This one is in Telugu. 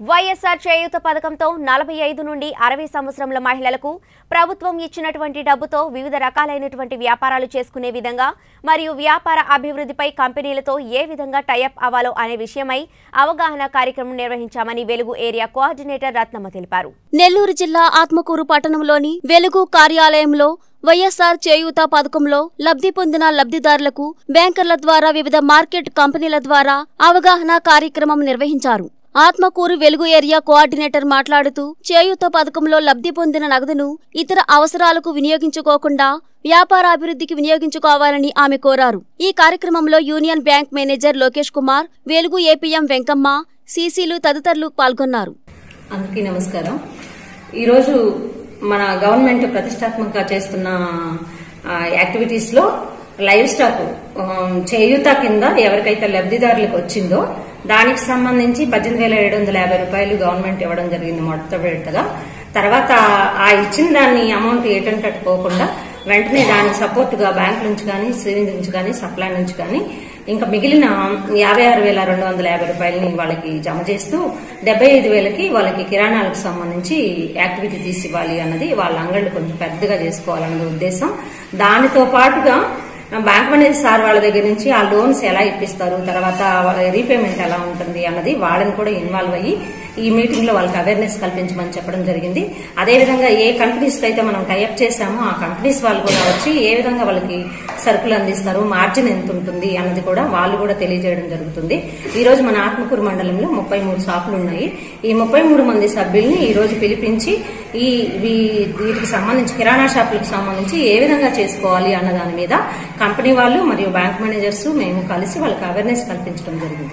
వైఎస్ఆర్ చేయూత పథకంతో నలభై ఐదు నుండి అరవై సంవత్సరముల మహిళలకు ప్రభుత్వం ఇచ్చినటువంటి డబ్బుతో వివిధ రకాలైనటువంటి వ్యాపారాలు చేసుకునే విధంగా మరియు వ్యాపార అభివృద్ధిపై కంపెనీలతో ఏ విధంగా టైఅప్ అవ్వాలో అనే విషయమై అవగాహన కార్యక్రమం నిర్వహించామని వెలుగు ఏరియా కోఆర్డినేటర్ రత్నమ్మ తెలిపారు. నెల్లూరు జిల్లా ఆత్మకూరు పట్టణంలోని వెలుగు కార్యాలయంలో వైఎస్ఆర్ చేయూత పథకంలో లబ్ధి పొందిన లబ్ధిదారులకు బ్యాంకర్ల ద్వారా వివిధ మార్కెట్ కంపెనీల ద్వారా అవగాహన కార్యక్రమం నిర్వహించారు. ఆత్మకూరు వెలుగు ఏరియా కోఆర్డినేటర్ మాట్లాడుతూ చేయూత పథకంలో లబ్ధి పొందిన నగదును ఇతర అవసరాలకు వినియోగించుకోకుండా వ్యాపారాభివృద్ధికి వినియోగించుకోవాలని ఆమె కోరారు. ఈ కార్యక్రమంలో union bank manager Lokesh Kumar Velugu APM Venkamma సీసీలు తదితరులు పాల్గొన్నారు. అందరికీ నమస్కారం. ఈరోజు మన గవర్నమెంట్ ప్రతిష్టాత్మకంగా చేస్తున్న యాక్టివిటీస్లో లైవ్ స్టాక్ చేయూత కింద ఎవరికైతే లబ్ధిదారులకు వచ్చిందో దానికి సంబంధించి పద్దెనిమిది వేల ఏడు వందల యాభై రూపాయలు గవర్నమెంట్ ఇవ్వడం జరిగింది మొట్టమొదటిగా. తర్వాత ఆ ఇచ్చిన దాన్ని అమౌంట్ ఏటంటే కట్టుకోకుండా పోకుండా వెంటనే దానికి సపోర్ట్గా బ్యాంకు బ్యాంక్ నుంచి కానీ సేవింగ్ నుంచి కానీ సప్లై నుంచి కానీ ఇంకా మిగిలిన యాభై ఆరు వేల రెండు వందల యాభై రూపాయలని వాళ్ళకి జమ చేస్తూ డెబ్బై ఐదు వేలకి వాళ్ళకి కిరాణాలకు సంబంధించి యాక్టివిటీ తీసి ఇవ్వాలి అన్నది వాళ్ళ అంగళ్ళు కొంచెం పెద్దగా చేసుకోవాలన్నది ఉద్దేశం. దానితో పాటుగా బ్యాంక్ మేనేజర్ సార్ వాళ్ళ దగ్గర నుంచి ఆ లోన్స్ ఎలా ఇప్పిస్తారు తర్వాత రీపేమెంట్ ఎలా ఉంటుంది అన్నది వాళ్ళని కూడా ఇన్వాల్వ్ అయ్యి ఈ మీటింగ్లో వాళ్ళకి అవేర్నెస్ కల్పించమని చెప్పడం జరిగింది. అదేవిధంగా ఏ కంపెనీస్ అయితే మనం టైఅప్ చేశామో ఆ కంపెనీస్ వాళ్ళు కూడా వచ్చి ఏ విధంగా వాళ్ళకి సరుకులు అందిస్తారు మార్జిన్ ఎంత ఉంటుంది అన్నది కూడా వాళ్ళు కూడా తెలియజేయడం జరుగుతుంది. ఈ రోజు మన ఆత్మకూరు మండలంలో ముప్పై మూడు షాపులు ఉన్నాయి. ఈ ముప్పై మూడు మంది సభ్యుల్ని ఈ రోజు పిలిపించి ఈ వీ- వీటికి సంబంధించి కిరాణా షాపులకు సంబంధించి ఏ విధంగా చేసుకోవాలి అన్న దాని మీద కంపెనీ వాళ్ళు మరియు బ్యాంక్ మేనేజర్స్ మేము కలిసి వాళ్ళకి అవేర్నెస్ కల్పించడం జరిగింది.